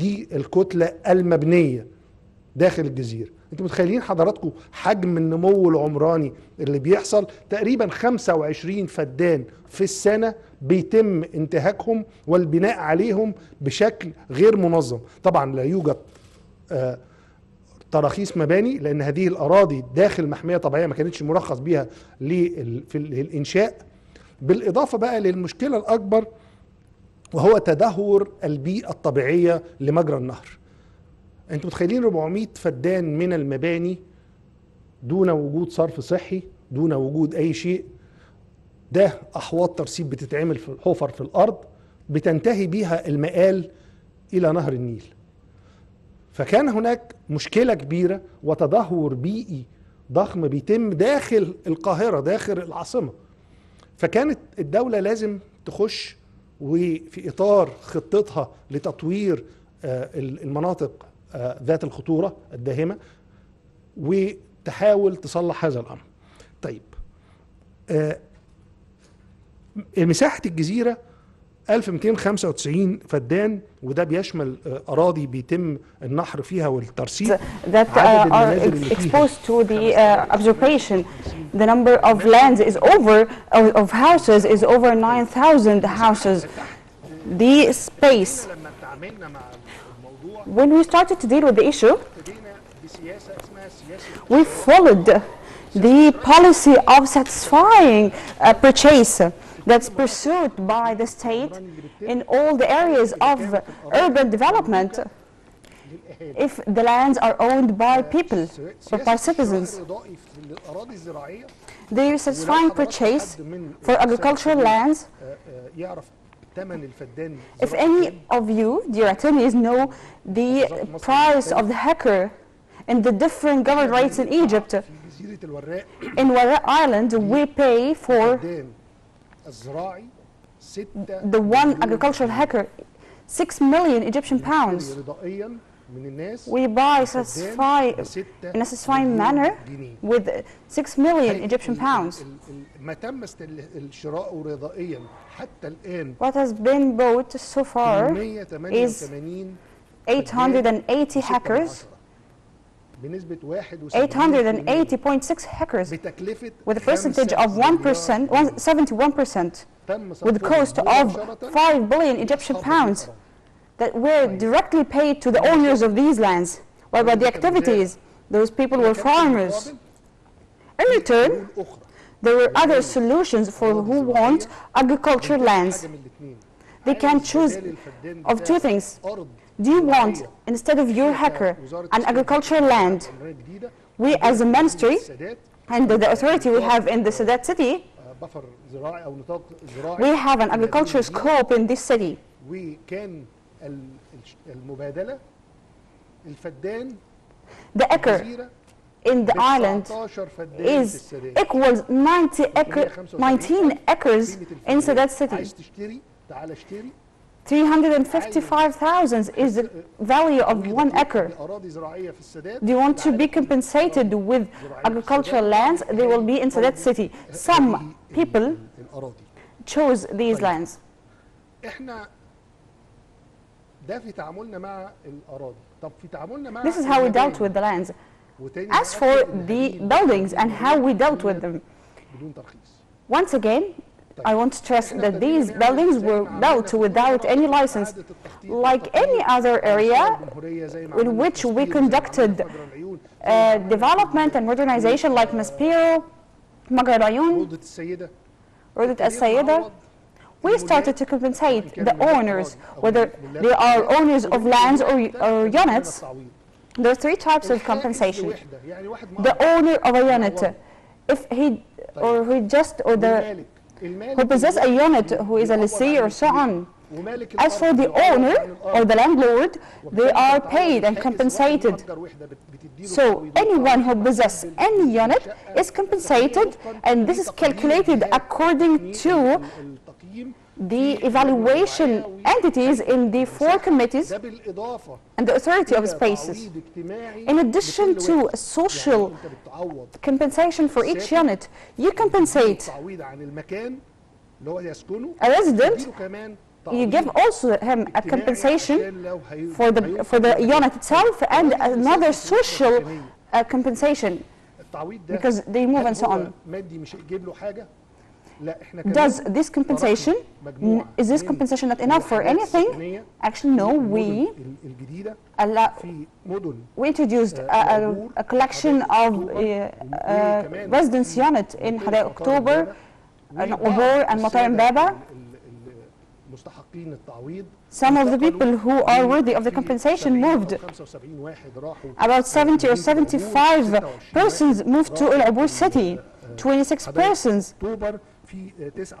دي الكتلة المبنية داخل الجزيرة. أنتوا متخيلين حضراتكم حجم النمو العمراني اللي بيحصل؟ تقريبا 25 فدان في السنة بيتم انتهاكهم والبناء عليهم بشكل غير منظم. طبعا لا يوجد آه تراخيص مباني لأن هذه الأراضي داخل محمية طبيعية ما كانتش مرخص بيها لل- في ال- الانشاء بالإضافة بقى للمشكلة الأكبر وهو تدهور البيئة الطبيعية لمجرى النهر. أنتوا متخيلين 400 فدان من المباني دون وجود صرف صحي دون وجود أي شيء؟ ده أحواض ترسيب بتتعمل في حفر في الأرض بتنتهي بيها المآل إلى نهر النيل. فكان هناك مشكلة كبيرة وتدهور بيئي ضخم بيتم داخل القاهرة داخل العاصمة. فكانت الدولة لازم تخش وفي إطار خطتها لتطوير آه، المناطق آه، ذات الخطورة الداهمة وتحاول تصلح هذا الأمر. طيب آه، مساحة الجزيرة 1295 فدان وده بيشمل أراضي بيتم النحر فيها والترسيب that uh, are exposed to the uh, observation. the number of lands is over, of, of houses is over 9,000 houses. The space. When we started to deal with the issue, we followed the policy of satisfying a purchase that's pursued by the state in all the areas of urban development if the lands are owned by people or by citizens. They are satisfying purchase for agricultural lands. If any of you, dear attorneys, know the price of the hacker and the different government rates in Egypt, in Warraq Island, we pay for the one agricultural hacker 6 million Egyptian pounds. رضائيا من الناس We buy فدان satisfy بستة in a satisfying مليون manner جنيه. with 6 million هي- Egyptian ال- pounds. ال- ال- ما تم استل- الشراء رضائيا حتى الان What has been bought so far 888 880 hackers, بنسبة 71 880.6 hackers بتكلفة with a percentage of 1%, one- 71%, تم with a صرفها cost of مباشرة 5 billion Egyptian لأصحاب pounds الأراضي. that were directly paid to the owners of these lands. What about the activities? Those people were farmers. In return, there were other solutions for who want agricultural lands. They can choose of two things. Do you want, instead of your hacker, an agricultural land? We as a ministry and the authority we have in the Sadat city, we have an agricultural scope in this city. وكان ال- الش- المبادلة الفدان The acre جزيرة in the island 19 فدان في is السادات equals 90 acre, 19 acres in Sadat city. عايز تشتري تعال اشتري 355,000 is the value of one acre. أراضي زراعية في السادات Do you want to be compensated with agricultural lands? They will be in Sadat city. Some people الأراضي chose these lands. ده في تعاملنا مع الاراضي طب في تعاملنا مع This is how we dealt with the lands. As for the buildings and how we dealt with them. بدون ترخيص. Once again, I want to stress that these buildings were built without any license. Like any other area in which we conducted uh, development and modernization like Maspero, Magarayun, Rodat As-Sayeda, we started to compensate the owners, whether they are owners of lands or, or units. There are three types of compensation. The owner of a unit, if he or he just or the who possess a unit who is a lessee or so on. As for the owner or the landlord, they are paid and compensated. So anyone who possesses any unit is compensated and this is calculated according to the evaluation entities in the four committees and the authority of spaces. In addition to social compensation for each unit, you compensate a resident you give also him a compensation for the for the unit itself and another social uh, compensation because they move and so on. Does this compensation, is this compensation not enough for anything? Actually, no, we, we introduced a, a, a collection of residency residence units in October, Obour and Matar Imbaba. Some of the people who are worthy of the compensation moved. About 70 or 75 persons moved to Al Obour city, 26 persons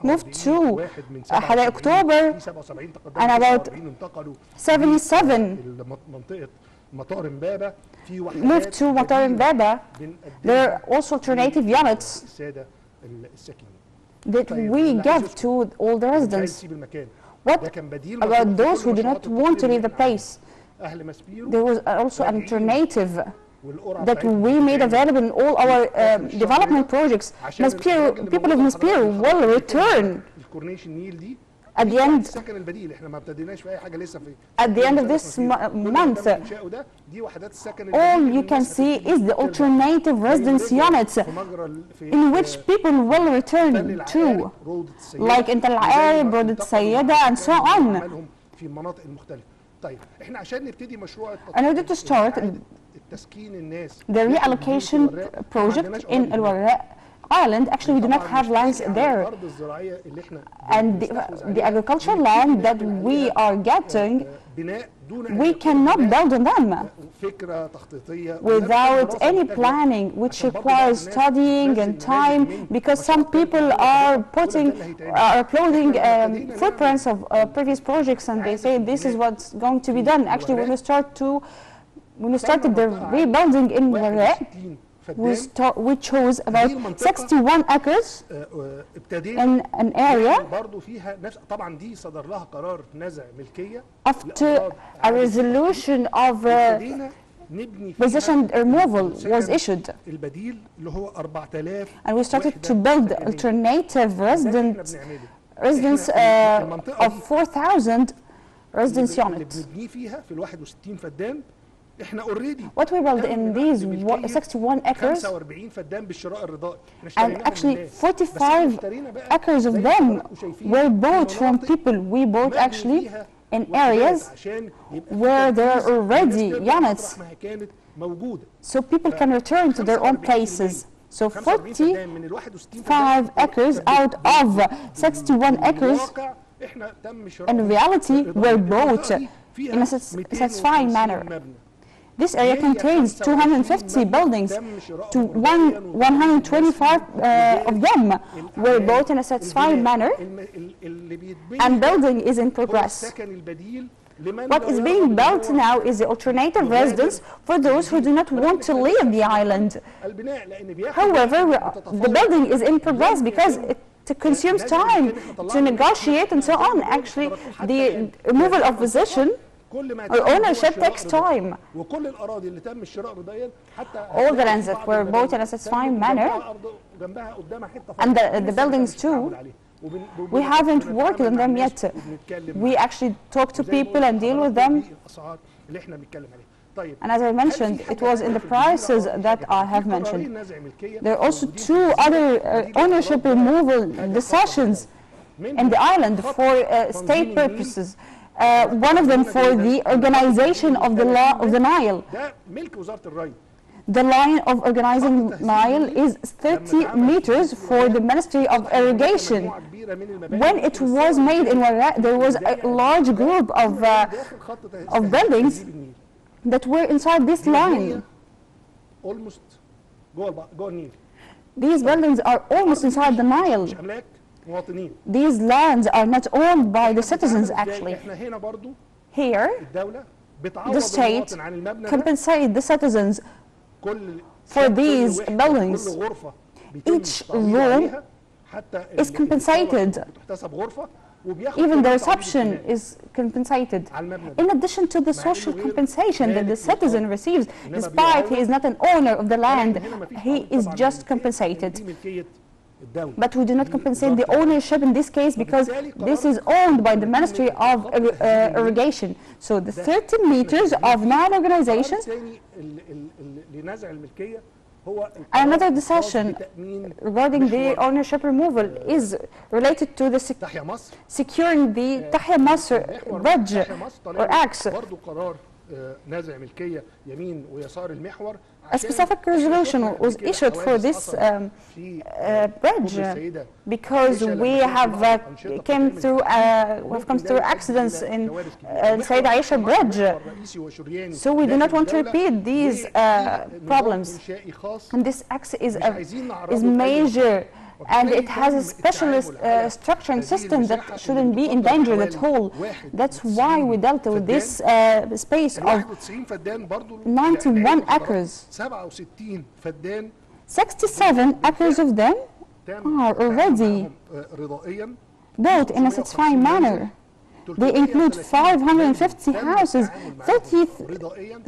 moved to واحد من حدائق 77 أكتوبر في 77 تقدموا and about 49 انتقلوا 77 منطقه مطار امبابه في وحدات moved to مطار إمبابة. There are also alternative units الساده الساكنين that we give to all the مش عايز residents. يسيب المكان What ده كان بديل about مشروع في those كل who do مشروعات not want to التطوير leave the اللي إحنا place? اهل مسبيرو There was also an alternative والقرعه that we made available in all our uh, development projects. Maspiro, people of Maspiro will return الكورنيش النيل دي at the end السكن البديل احنا ما ابتديناش في اي حاجه لسه في at the end of في this مسبيرو. mo- كل اللي month. تم إنشاؤه ده دي وحدات السكن All البديل you can الناس see هتبتدي is the ترجع. alternative residence زي رجع units في مجرى ال- في in which آه، people will تل return العقارب، to. روضة السيدة، like انت وزي العقارب، ما روضة انتقلوا السيدة and so كانوا on. عملهم في المناطق المختلفه طيب احنا عشان نبتدي مشروع التطوير in order to start التسكين الناس. the reallocation project in الوراق Island, actually we do not have lands there. And the, the agricultural land that we are getting we cannot build on them. without any planning which requires studying and time because some people are putting are clothing um, footprints of uh, previous projects and they say this is what's going to be done. Actually when we start to when we started the rebuilding in Warraq we, فدان start, we chose about 61 acres آه، آه، ابتدينا in an area برضه فيها نفس طبعا دي صدر لها قرار نزع ملكيه after a resolution of uh, ابتدينا نبني فيها possession removal was السكن issued. البديل اللي هو 4000 And we started وحدة to build سكنية. alternative ده اللي احنا residence, بنعمله. residence إحنا uh, المنطقة of دي 4,000 residence اللي units. بنبنيه فيها في ال 61 فدان احنا اوريدي What we built in these wa- 61 acres 45 فدان بالشراء الرضائي احنا and اشتريناهم من actually الناس. بس احنا 45 اشترينا بقى acres of زي ما them حضراتكم شايفين were في bought from مناطق people. We bought مبني actually فيها in وحدات areas عشان يبقى في where there are تركيز already والناس ترجع units. مطرح ما هي كانت موجوده so people can return to their own places. So 45 40 فدان من ال 61 5 acres out of 61 acres بالواقع احنا تم in شراء reality were bought in a sats- satisfying manner. This area contains 250 buildings. To one, 125 uh, of them were bought in a satisfying manner and building is in progress. What is being built now is the alternative residence for those who do not want to leave the island. However, the building is in progress because it consumes time to negotiate and so on. Actually, the removal of possession or ownership takes time. وكل الاراضي اللي تم الشراء رضايا حتى All the lands that were bought in a satisfying manner جنبها قدامها حته and the, the buildings too, we haven't worked on them yet. We actually talk to people and deal with them. الاسعار اللي احنا بنتكلم عليها طيب And as I mentioned, it was in the prices that I have mentioned. نزع ملكيه There are also two other uh, ownership removal decisions in the island for uh, state purposes. uh, one of them for the organization of the law of the Nile. The line of organizing Nile is 30 meters for the Ministry of Irrigation. When it was made in Warraq, there was a large group of, uh, of buildings that were inside this line. These buildings are almost inside the Nile. These lands are not owned by the citizens actually. Here, the state compensates the citizens for these buildings. Each room is compensated. Even the reception is compensated. In addition to the social compensation that the citizen receives, despite he is not an owner of the land, he is just compensated. دي ملكيه الدولة But we do not compensate the لإدارة ownership in this case because this is owned by the Ministry of Irri- uh, Irrigation. So the 30 meters of nine organizations الثاني ال- ال- ال- لنزع الملكية هو Another القرار الخاص decision بتأمين regarding the محور ownership removal is related to the sec- تحيا مصر securing the Tahya Masr محور bridge تحيا مصر or طالما axe. يمين ويسار المحور A specific resolution was issued for this um, uh, bridge because uh, uh, we have uh, came through uh, we've come through accidents in uh, Sayeda Aisha bridge. So we do not want to repeat these uh, problems. And this act is a, is major and it has a specialist uh, structure and system that shouldn't be endangered at all. That's why we dealt with this uh, space of 91 acres. 67 acres of them are already built in a satisfying manner. They include 550 houses,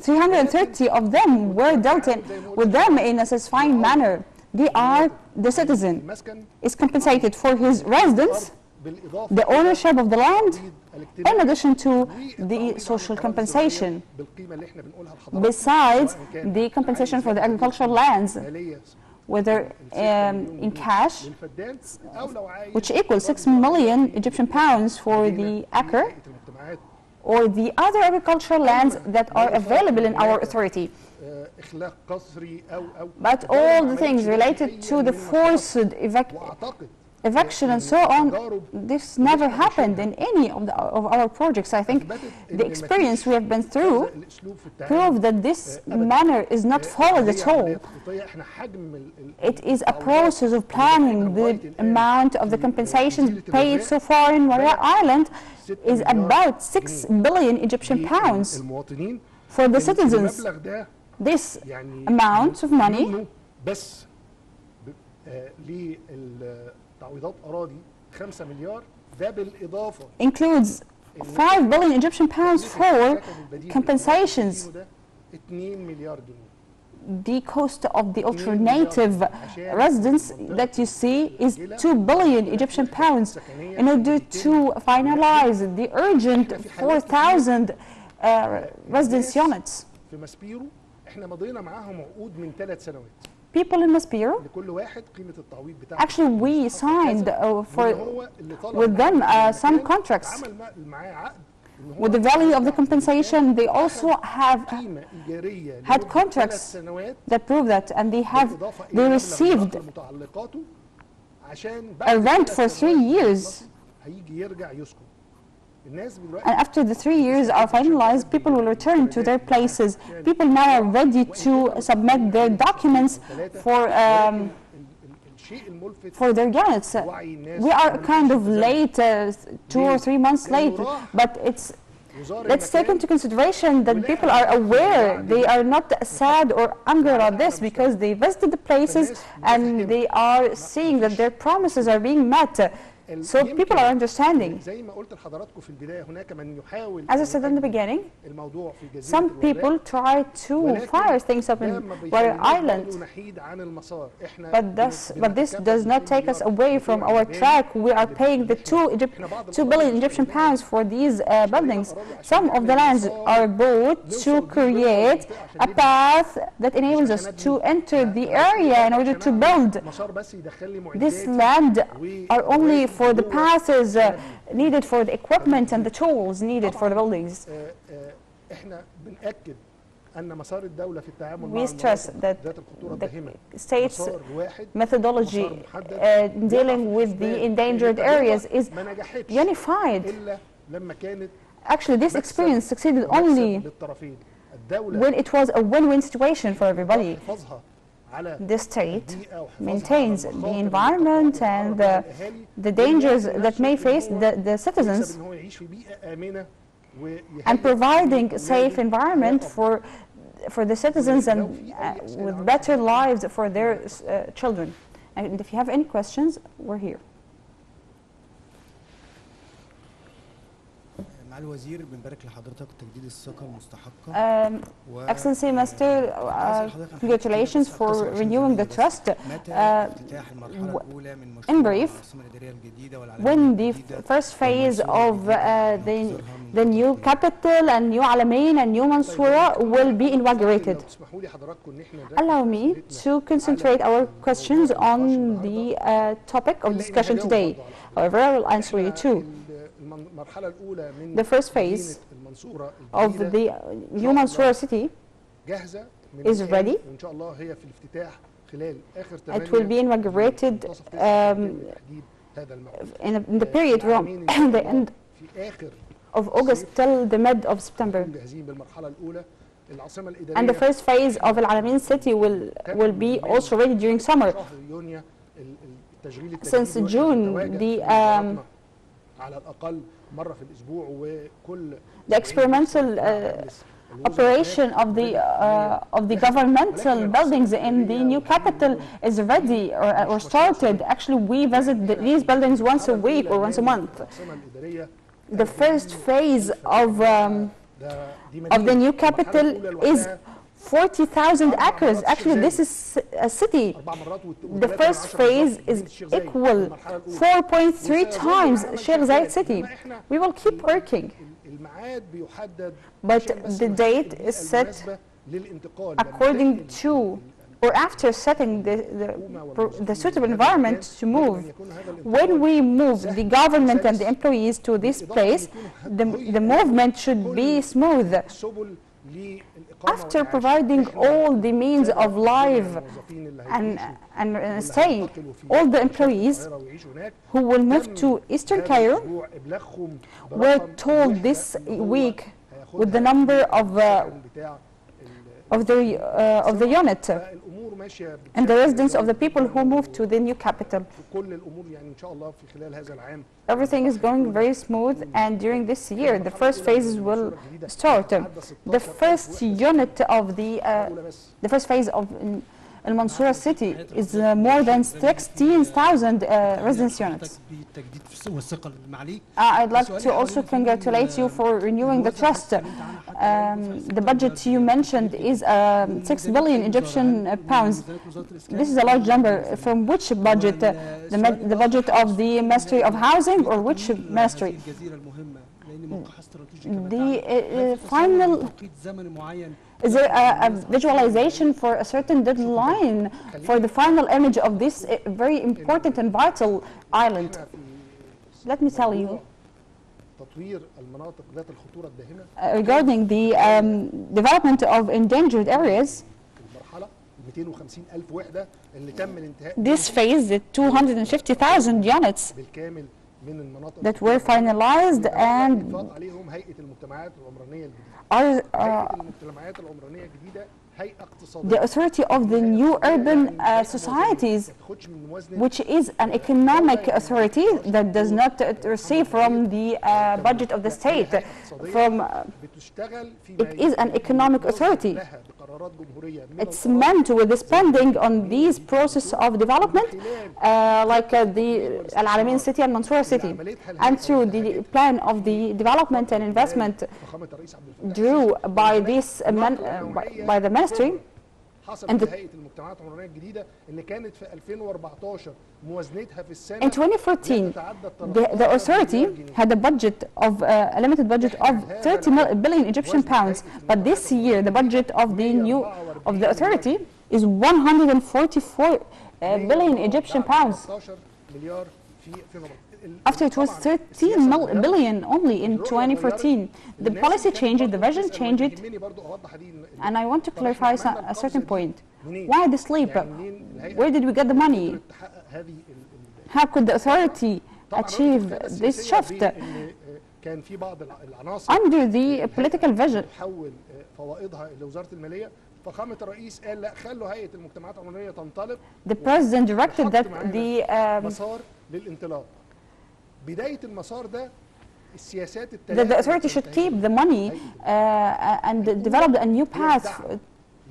330 of them were dealt in, with them in a satisfying manner they are the citizen is compensated for his residence the ownership of the land in addition to the social compensation. Besides the compensation for the agricultural lands whether um, in cash which equals 6 million Egyptian pounds for the acre or the other agricultural lands that are available in our authority. آه، اخلاق قسري او او But الدولة all ما the things عملتش related أي to the من forced evac- واعتقد eviction and so on, this never happened in any of, the, of our projects. I think the experience we have been through هذا الاسلوب في التعامل prove that this manner is not followed at all. احنا حجم ال- ال- It is a process of planning the amount of the compensations paid so far in Maria Island is about 6 billion Egyptian pounds المواطنين for the citizens. المبلغ ده This يعني amount of money منه بس ب- آه، للتعويضات اراضي 5 مليار ده بالاضافه includes 5 billion Egyptian pounds for compensations. 2 مليار جنيه The cost of the alternative residence that you see is 2 billion Egyptian pounds in order to finalize the urgent 4,000 uh, residence units. في ماسبيرو احنا مضينا معاهم عقود من ثلاث سنوات People in Maspiro, لكل واحد قيمه التعويض بتاعه actually we signed uh, for هو اللي طلب with them منه uh, some المكان، contracts. عمل مع- معاه عقد إن هو With the value of the يدفع compensation, they also have قيمه ايجاريه had لمدة contracts ثلاث سنوات that prove that, and they have بالإضافة إلى they مبلغ received نقل متعلقاته عشان a بعد rent ثلاث for سنوات three years. And after the three years are finalized, people will return to their places. People now are ready to submit their documents for um, for their units. We are kind of late, uh, two or three months late, but it's Let's take into consideration that people are aware, they are not sad or angry about this because they visited the places and they are seeing that their promises are being met. So people are understanding. زي ما قلت لحضراتكم في البدايه هناك من يحاول As I said in the beginning, الموضوع في جزيره some الولاء، people try to ولكن fire things up ده in ما Warrior بيخليناش Island. برضه نحيد عن المسار احنا But بن- this, but this بنتكفل does not take us بمليار away from بتوع our المباني track. We are اللي paying the بنبنيها. two, Egypt, احنا بعض two الأراضي billion اللي Egyptian اشتريناها pounds for these uh, buildings. Some of the lands are bought to create a path that enables us to enter the area in order to build. مسار بس يدخل لي This معدات land are only for the passes uh, needed for the equipment and the tools needed for the buildings. We stress that the state's methodology uh, dealing with the endangered areas is unified. Actually, this experience succeeded only when it was a win-win situation for everybody the state maintains the environment and the, the dangers that may face the, the citizens and providing safe environment for for the citizens and uh, with better lives for their uh, children. And if you have any questions, we're here. الوزير بنبارك لحضرتك تجديد الثقه المستحقه Um, و Excellency Master, uh, congratulations for renewing the trust. متى Uh, افتتاح المرحله w- الاولى من in مشروع brief, العاصمه الاداريه الجديده والعالميه when the الجديده f- first phase of uh, the, وانتظارها من the new التطبيق. capital and new Alamein and new Mansoura will be inaugurated. لو تسمحوا لي حضراتكم ان احنا نركز Allow me أسئلتنا to concentrate our questions on the uh, topic of discussion today. However, I will answer you too. the first phase of the new Mansoura city is ready. it will be inaugurated um, in, in the period from the end of August till the mid of September. and the first phase of Al Alamein city will will be also ready during summer. since June the um, على الاقل مره في الاسبوع وكل The experimental uh, operation of the uh, of the governmental buildings in the new capital is ready or, or started. Actually, we visit the, these buildings once a week or once a month. العاصمه الاداريه The first phase of um, ده دي of the مدينة. new capital المرحلة الأولى is لوحدها 40,000 acres. Actually, this is a city. The first phase is equal 4.3 times Sheikh Zayed city. We will keep working. But the date is set according to or after setting the, the, the, suitable environment to move. When we move the government and the employees to this place, the, the movement should be smooth after providing all the means of life and, and, uh, and staying, all the employees who will move to Eastern Cairo were told this week with the number of, uh, of, the, uh, of the unit فالامور ماشيه and the بشكل residents of the جيد people who جداً moved to the new capital. وكل الامور يعني ان شاء الله في خلال هذا العام Everything is going very smooth and during this year the first phases will start. The first unit of the, uh, الاولى بس the first phase of Al Mansoura city is uh, more than 16,000 uh, residence units. Uh, I'd like to also congratulate you for renewing the trust. Um, the budget you mentioned is um, 6 billion Egyptian pounds. This is a large number. From which budget? Uh, the, the budget of the Ministry of Housing or which ministry? Hmm. The uh, uh final is there a, a, visualization for a certain deadline for the final image of this eh, very important and vital island? Let me tell you. Uh, regarding the um, development of endangered areas, this phase, the 250,000 units that were finalized and آه. المجتمعات العمرانية الجديدة the authority of the new urban uh, societies, which is an economic authority that does not uh, receive from the uh, budget of the state. From, uh, it is an economic authority. It's meant with the spending on these process of development, uh, like uh, the Al Alamein city and Mansoura city, and through the plan of the development and investment drew by this by, by the ministry حصل and في the- هيئه المجتمعات العمرانيه الجديده اللي كانت في 2014 موازنتها في السنه in 2014 لا تتعدى the, the 13 authority مليار جنيه. had a budget of uh, a limited budget of 30 mil- billion Egyptian pounds but this year the budget of the new of the authority is 144 uh, billion Egyptian pounds 13 مليار في فيما بعد. ال- after it was 13 billion only in 2014. The policy changed, the version changed, and I want to clarify a certain point. Why the sleep? Where did we get the money? How could the authority achieve this shift? Under the political vision, the president directed that the um, بدايه المسار ده السياسات that الثلاثه the authority should keep the money uh, and develop a new path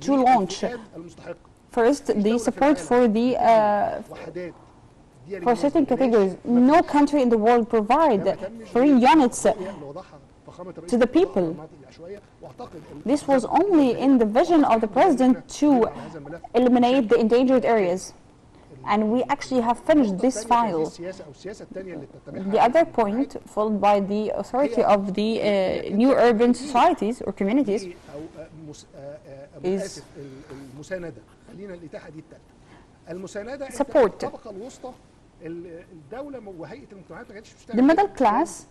to launch المستحق first the support for the uh, وحدات دي for certain categories no country in the world provide free units اللي وضعها فخامه الرئيس to the الوزراء people. المناطق العشوائية، واعتقد ال- This was only in the vision of the president to eliminate the endangered areas. and we actually have finished this file. The other point followed by the authority of the uh, new urban societies or communities is support. The middle class,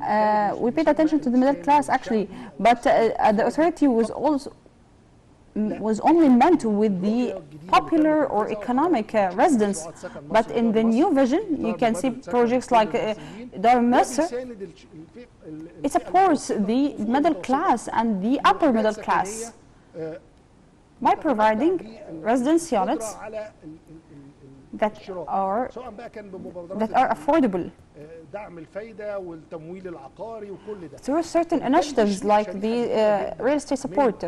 uh, we paid attention to the middle class actually, but uh, uh the authority was also was only meant with the popular or economic uh, residents. But in the new vision, you can see projects like uh, Dar Masr. It supports the middle class and the upper middle class by providing residency units that are that are affordable through certain initiatives like the uh, real estate support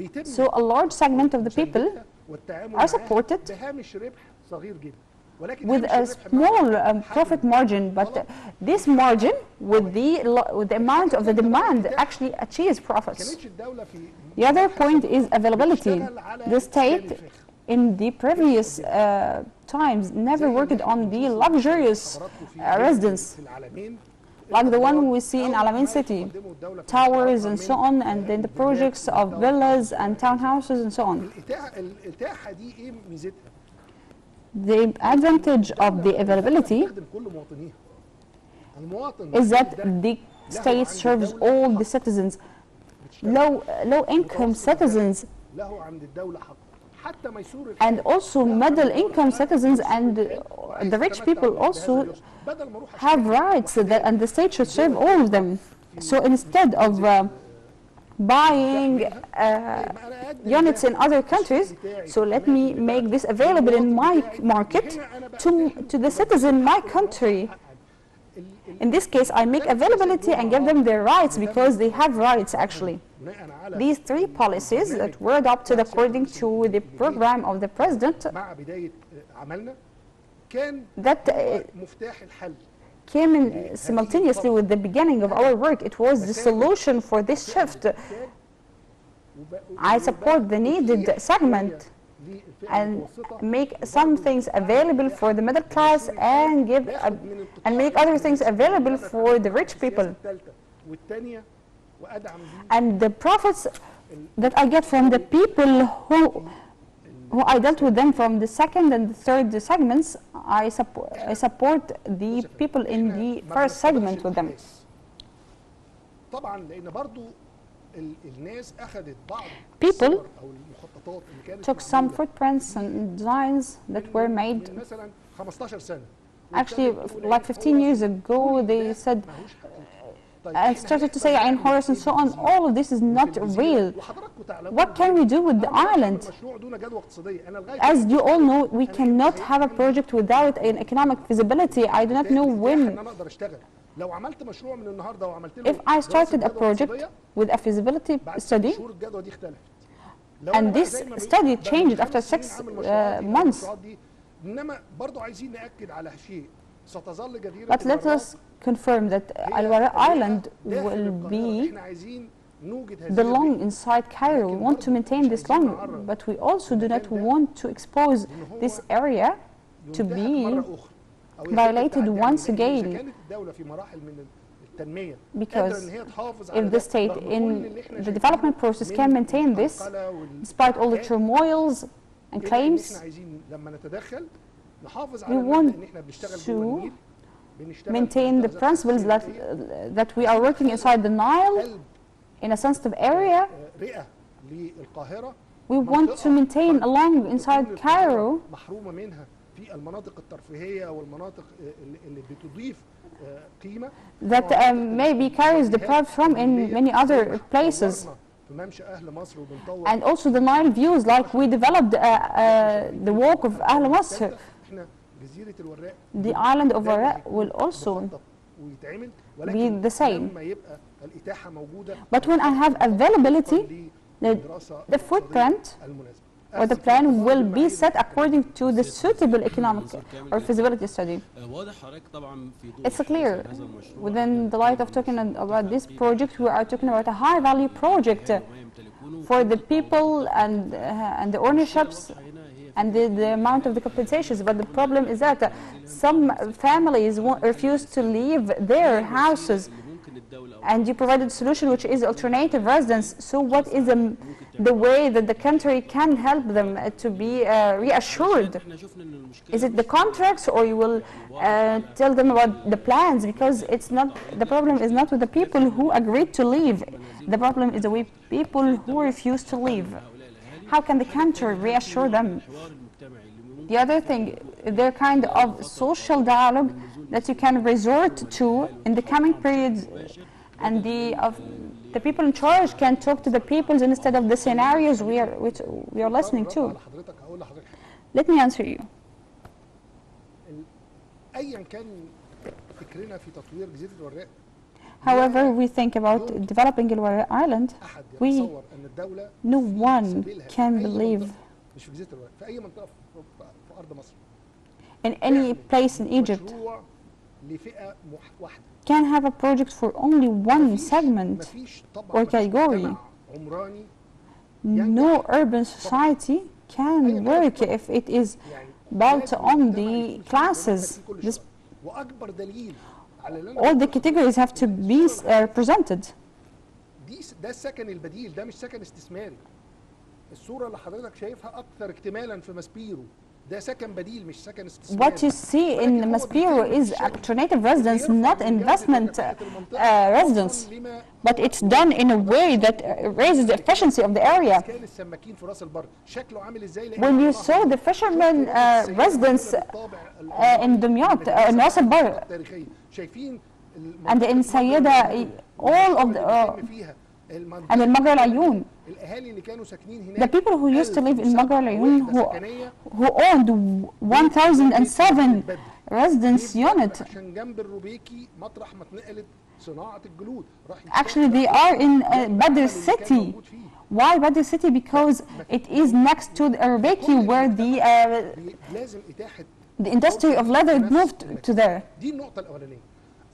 الشعب بيتم So a large segment of the people مساندتها والتعامل are معاها supported بهامش ربح صغير جدا ولكن with هامش a الربح مع small um, profit margin, but uh, this margin with the lo- with the amount of the demand actually achieves profits. كانتش الدوله في The other point is availability. بتشتغل على The state إسكان الفاخر. in the previous uh, times never worked on the luxurious حضراتكم في uh, residence في العالمين like the one we see in Alamein city, towers and so on, and then the projects of villas and townhouses and so on. The advantage of the availability is that the state serves all the citizens, low, low income citizens and also middle income citizens and the rich people also have rights that, and the state should serve all of them. So instead of uh, buying uh, units in other countries so let me make this available in my market to to the citizen my country. In this case, I make availability and give them their rights because they have rights actually. These three policies that were adopted according to the program of the president that uh, came in simultaneously with the beginning of our work. It was the solution for this shift. I support the needed segment and make some things available for the middle class and give uh, and make other things available for the rich people. And the profits that I get from the people who who I dealt with them from the second and the third segments I support I support the people in the first segment with them. People took some footprints and designs that were made actually like 15 years ago they said uh, and started to say Einhorst and so on, all of this is not real. What can we do with the island? As you all know, we cannot have a project without an economic feasibility. I do not know when. If I started a project with a feasibility study, and this study changed after six uh, months. But let us confirm that Al Warraq Island will be belong inside Cairo. We want to maintain this long, but we also do not want to expose this area to be violated once again إذا كانت الدولة في مراحل من التنمية Because قادرة إن هي تحافظ على if ده the state رغم كل in اللي إحنا the شايفينه development process من can maintain this, القلق وال- despite all the والأحداث، turmoils and إلا إن إحنا claims, عايزين لما نتدخل نحافظ we على المبدأ want إن إحنا بنشتغل to جوه النيل بنشتغل maintain the في principles that, الغازات that we are working inside the Nile قلب in a sensitive area. آه، رئة للقاهرة We want to maintain along inside Cairo that um, maybe carries derived from in many other places. And also the Nile views, like we developed uh, uh, the walk of Ahl Masr. The island of Warraq will also be the same. But when I have availability, the, the footprint or the plan will be set according to the suitable economic or feasibility study. It's clear, within the light of talking about this project, we are talking about a high-value project for the people and, uh, and the ownerships and the, the, amount of the compensations. But the problem is that uh, some families refuse to leave their houses and you provided a solution which is alternative residence. So what is the, the way that the country can help them uh, to be uh, reassured? Is it the contracts or you will uh, tell them about the plans? Because it's not the problem is not with the people who agreed to leave. The problem is with people who refuse to leave. How can the country reassure them? The other thing, their kind of social dialogue that you can resort to in the coming periods and the of the people in charge can talk to the peoples instead of the scenarios we are which we are listening to. Let me answer you. However we think about developing El Warraq Island, we no one can believe in any place in Egypt مشروع لفئه مح- واحده can have a project for only one مفيش- segment. مفيش طبعا or مفيش category. مجتمع عمراني No urban society can work if it is يعني built لازم on المجتمع the يكون فيه classes. في كل This, شوية. واكبر دليل على اللي أنا all the بقوله categories have to be uh, represented. دي س- ده السكن البديل ده مش سكن استثماري الصوره اللي حضرتك شايفها اكثر اكتمالا في ماسبيرو what you see in Maspero is alternative residence not investment uh, residence. But it's done in a way that uh, raises the efficiency of the area. When you saw the fishermen uh, residence uh, in Dumyat uh, in Ras Bar, and in Sayeda all of the uh, and in Magra al-Ayun, الاهالي اللي كانوا ساكنين the هناك people who used to live in Magra al-Ayun, وحدة who, سكنية who owned 1007 residence unit, عشان جنب الروبيكي مطرح ما اتنقلت صناعه الجلود راح actually they are in uh, Badr city. Why Badr city? Because it is next to the Arbeki where the, uh, لازم اتاحه the industry of leather moved to there. دي النقطه الاولانيه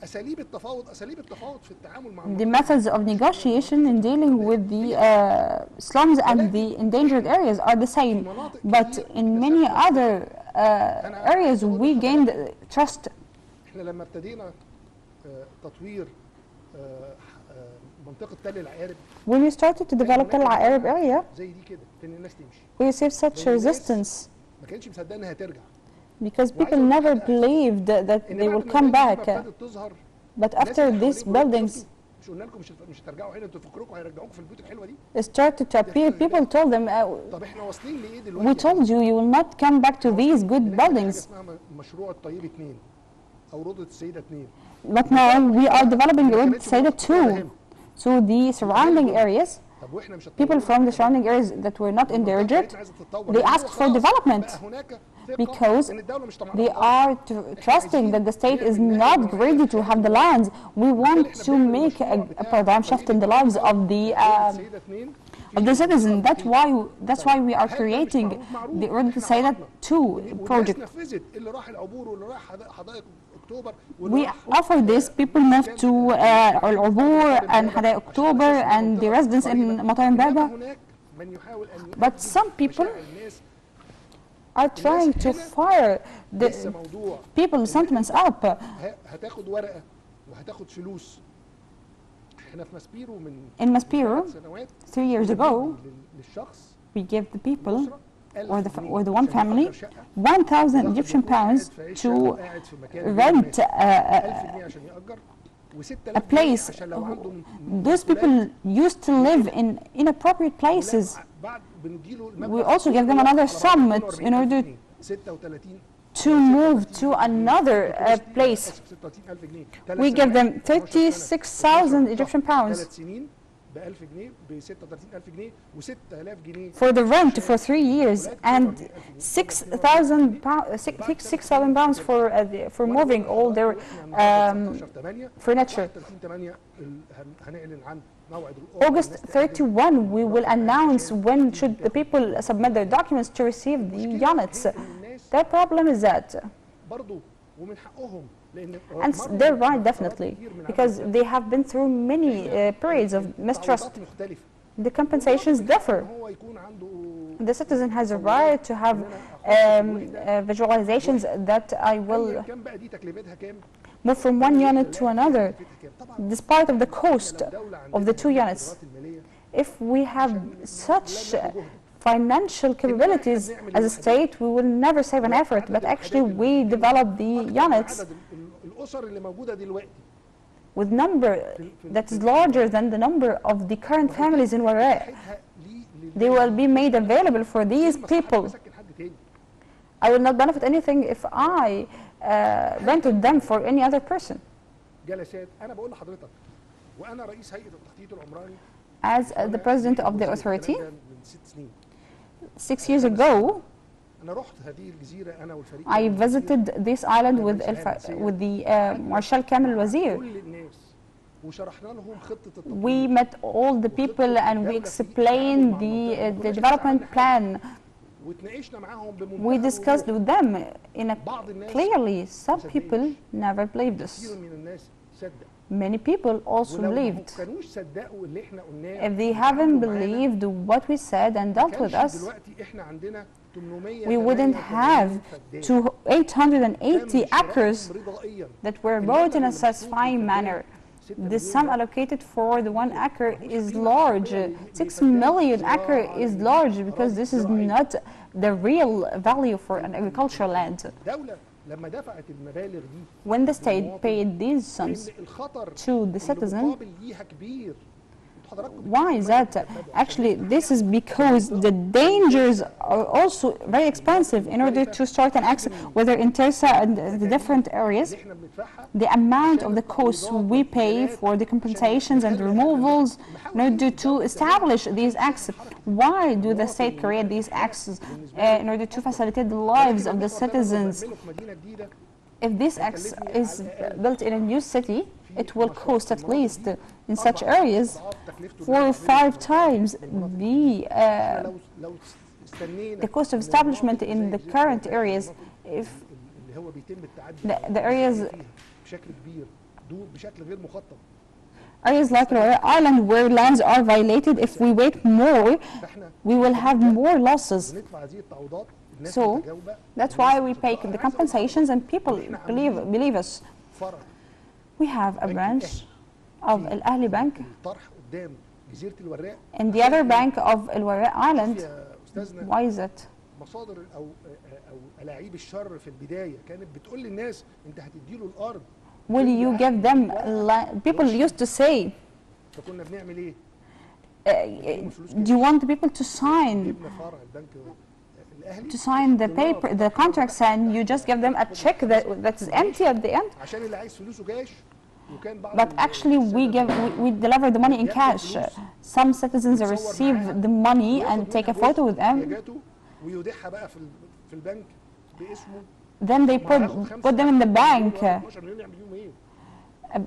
اساليب التفاوض اساليب التفاوض في التعامل مع The methods of negotiation in dealing with the uh, slums and the endangered areas are the same, but in many other uh, areas we gained trust. إحنا لما ابتدينا آه، تطوير آه، آه، منطقه تل العقارب When we started to develop the Arab area, زي دي كده ان الناس تمشي we received such resistance ما كانتش مصدقه انها ترجع because people never believed that they إنما will بعد come ما back. ابتدت تظهر But الناس after اللي these حواليكم قالوا buildings مش قلنا لكم مش مش هترجعوا هنا انتوا فكركم هيرجعوكم في البيوت الحلوه دي started to appear, people told them, uh, طب احنا واصلين لايه we دلوقتي told you you will not come back to these good إن إحنا حاجة buildings. اسمها م- مشروع الطيب اثنين او روضه السيده اثنين But now we are developing Road Saida 2. So the surrounding areas, طب واحنا مش people هتطوروا؟ from the surrounding areas that were not endangered, بتاعتنا عايزة تتطور. they لأن هو asked for خلاص development بقى هناك ثقة because إن الدولة مش طمعانة they في الأرض. are tr- trusting that the state is not greedy to have the lands. We want to make a, a paradigm shift in the lives of the um, السيدة اثنين of the citizen. That's why that's why we are creating the Road Saida 2 والناس project. We offer this. People move to uh, Al-Obour and Hadayek October and the residents in Matar Imbaba. But some people are trying to fire the people's sentiments up. In Maspero, three years ago, we gave the people or the, or the one family 1,000 Egyptian pounds to rent a, a, place. Those people used to live in inappropriate places. We also give them another sum in order to move to another uh, place. We give them 36,000 Egyptian pounds ب 1000 جنيه ب 36000 جنيه و6000 جنيه for the rent for three years and 6,000 pounds, 6,000 pounds for uh, the, for moving all their um, 8 furniture. 30 8 هنعلن عن موعد القرعة August الناس تقدم 31, we will announce when should the people submit their documents to receive the units. هي إن الناس The problem is that, and they're right, definitely, because they have been through many uh, periods of mistrust. The compensations differ. The citizen has a right to have um, uh, visualizations that I will move from one unit to another, despite of the cost of the two units. If we have such uh, financial capabilities as a state, we will never save an effort, but actually we develop the units عدد ال- ال- الأسر اللي موجودة دلوقتي with number that is larger than the number of the current families in Waray. مساحتها ليه- لل- They will be made available for these مساحة people. مسكن حد تاني I will not benefit anything if I uh, rented them for any other person. جلسات انا بقول لحضرتك وانا رئيس هيئه التخطيط العمراني As uh, the president of the authority, الكلام ده من ست سنين six years ago, انا رحت هذه الجزيره انا والفريق I اللي visited this island with, Al with the uh, Marshal Kamel Wazir. كل الناس وشرحنا لهم خطه We التطوير met all the people and we explained the, uh, the development plan. واتناقشنا معاهم We بمنتهى discussed الوضوح. with them in a بعض الناس clearly. Some people never believed us. كثير من الناس صدق Many people also ولو ما believed. كانوش صدقوا اللي احنا قلناه If they haven't وتعاملوا معانا، believed what we said and ما dealt with كانش us, we wouldn't have 880 acres that were bought in a satisfying manner. The sum allocated for the one acre is large. Six million acre is large because this is not the real value for an agricultural land. When the state paid these sums to the citizen, why is that? Actually, this is because the dangers are also very expensive in order to start an access, whether in Tersa and the different areas, the amount of the costs we pay for the compensations and removals in order to establish these access. Why do the state create these access eh, in order to facilitate the lives of the citizens? If this access is built in a new city, it will cost at least in such areas four or five times the, uh, the cost of establishment in the current areas if the, the areas areas like Royal Island where lands are violated, if we wait more, we will have more losses. So that's why we pay the compensations and people believe, believe us. We have a branch of Al Ahli Bank. In the other bank of Al Warraq Island. Why is it? مصادر او او الاعيب الشر في البدايه كانت بتقول للناس انت هتدي له الارض will you give them people used to say فكنا بنعمل ايه uh, do you want the people to sign? to sign the paper, the contracts, and you just give them a check that that's empty at the end. But actually, we give we, we deliver the money in cash. Some citizens receive the money and take a photo with them. Then they put put them in the bank.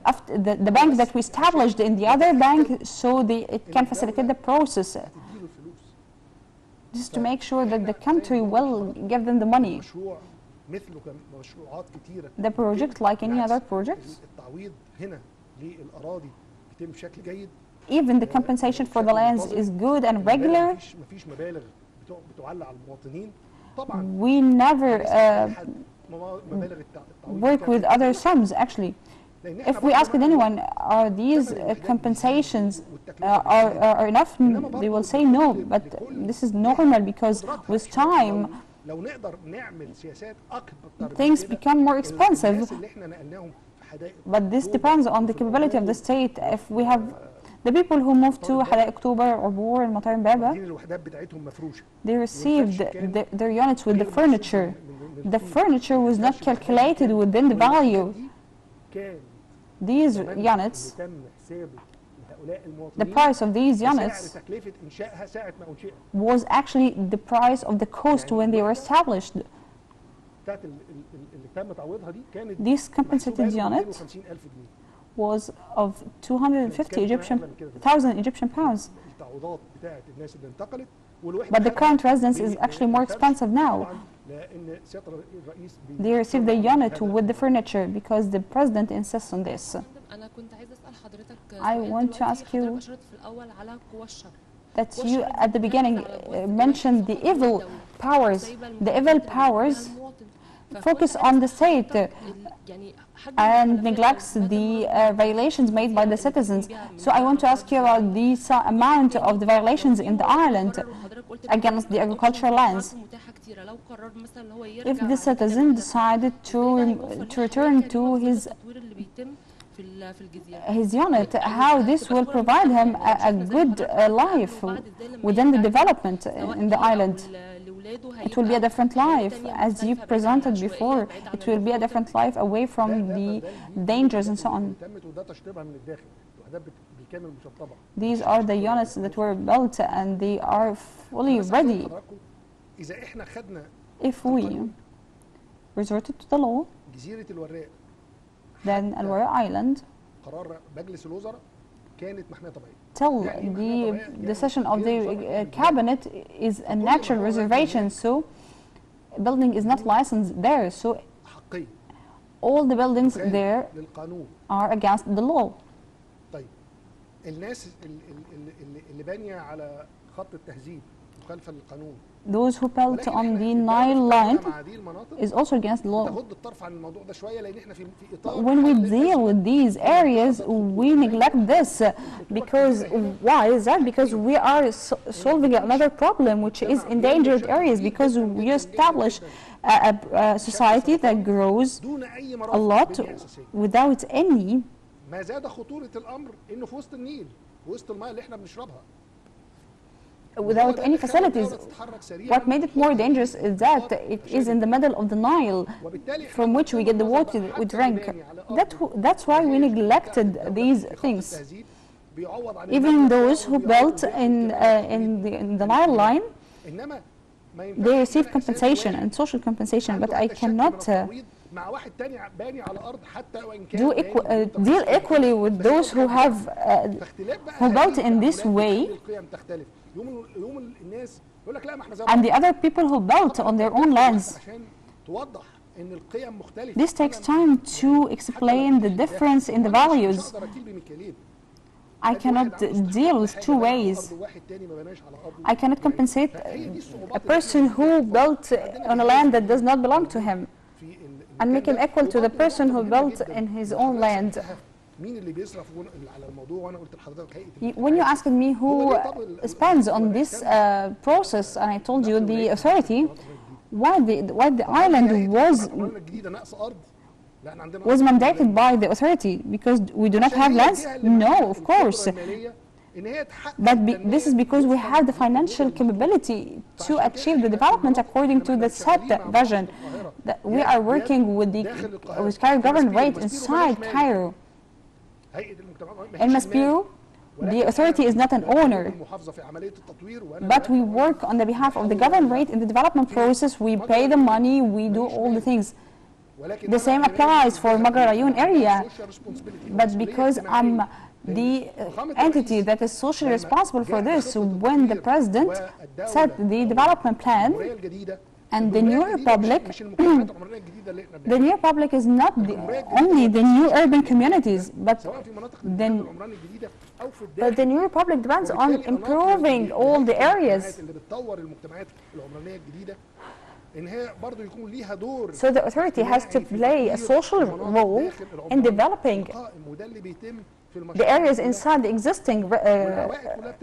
After the, the bank that we established in the other bank, so the it can facilitate the process just to make sure that the country will give them the money. The project, like any other project, even the compensation for the lands is good and regular. We never uh, work with other sums, actually. لأن إحنا If we برضه asked مهما anyone, are these uh, compensations uh, are, are are enough? They will say no, but this is normal because with time لو نقدر نعمل سياسات اكبر من things كده، become more الناس expensive. اللي احنا نقلناهم في حدائق But this depends on the capability of the state. If we have the people who moved to حدائق أكتوبر or Bor and Matarim Baba, واخدين الوحدات بتاعتهم مفروشه they received the, their units with the furniture. The furniture was not calculated within the value. these units the price of these units was actually the price of the cost when they were established. this compensated unit was of 250 Egyptian thousand Egyptian pounds. But the current residence is actually more expensive now. They receive the unit with the furniture because the president insists on this. I want to ask you that you at the beginning uh, mentioned the evil powers. The evil powers focus on the state and neglects the uh, violations made by the citizens. So I want to ask you about the amount of the violations in the island against the agricultural lands. If the citizen decided to, to return to his, his unit, how this will provide him a, a good uh, life within the development in the island It will be a different life, as you presented before. It will be a different life away from the dangers and so on. تمت وده تشطيبها من الداخل الوحدات بت- بالكامل مشطبه These are the units that were built and they are fully بس عايز أقول ready. لحضراتكم، اذا احنا خدنا If we resorted to the law, جزيره الوراق then Alwara Island, قرار مجلس الوزراء كانت محميه طبيعيه till the decision of the uh, cabinet is a natural reservation, so building is not licensed there. So حقيه all the buildings مخالف there للقانون are against the law. طيب الناس ال- ال- ال- اللي, اللي بانيه على خط التهذيب مخالفه للقانون Those who built ولكن on إحنا the الدولة Nile بتتعامل line مع هذه المناطق is also against the law. تغض الطرف عن الموضوع ده شويه لان احنا في في اطار When we حل deal الأزمة. with these areas, we neglect this uh, because why is that? Because we are so- solving another problem, which is endangered areas, because we establish a, a, a society that grows دون اي a مرافق lot بنية أساسية. without any ما زاد خطوره الامر انه في وسط النيل في وسط الماء اللي احنا بنشربها without any facilities. What made it more dangerous is that it is in the middle of the Nile from which we get the water we drink. That, that's why we neglected these things. Even those who built in, uh, in, the, in the Nile line, they receive compensation and social compensation, but I cannot uh, do uh, deal equally with those who have uh, who built in this way يوم يوم الناس يقول لك لا ما احنا زي and the بعض. other people who built on their own lands. عشان توضح ان القيم مختلفه This takes time to explain the difference in the values. مش هقدر اكيل بميكالين I cannot deal with two ways. واحد تاني ما بناش على ارضه I cannot compensate هي دي a الصعوبات person who built on a land that does not belong to him في ال- and make him المكان ده. equal to the وبرضه person who نقطة built مهمة in his جداً. own حضرتك land. سألتها مين اللي بيصرف ون- على الموضوع وانا قلت لحضرتك هيئه Y- When you الامتحانات. asked me who spends on this uh, process, and I told you the authority, why the, why the island was العمرانة الجديده نقص ارض لا احنا عندنا was أرض. mandated by the authority because we do not عشان have هي lands? فيها اللي No, معاها of القدرة course. المالية إن هي تحقق But be, التنمية this is because we وفقاً have the للخطط financial الوطنية. capability to فعشان كده achieve the إحنا development بنروح according to لما the شغالين set مع محافظة vision. القاهرة. That we يا- are يا working with the داخل القاهرة. with Cairo governorate المسبيرو inside ملهاش Cairo. In Maspero, the authority is not an owner, but we work on the behalf of the government in the development process. We pay the money, we do all the things. The same applies for Magarayun area, but because I'm the uh, entity that is socially responsible for this, when the president set the development plan, and the new republic, the new republic is not the, only the new urban communities, but the, but the new republic depends on improving all the areas. So the authority has to play a social role in developing the areas inside the existing uh,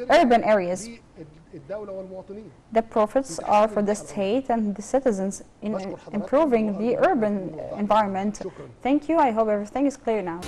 urban areas. The profits are for the state and the citizens in improving the urban environment. Thank you. I hope everything is clear now.